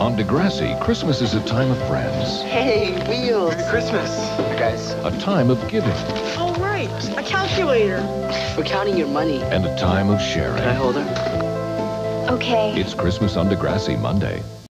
On Degrassi, Christmas is a time of friends, Hey, Wheels. Merry Christmas. Guys, a time of giving, Oh, right. A calculator. For counting your money. and a time of sharing. Can I hold her? Okay. It's Christmas on Degrassi Monday.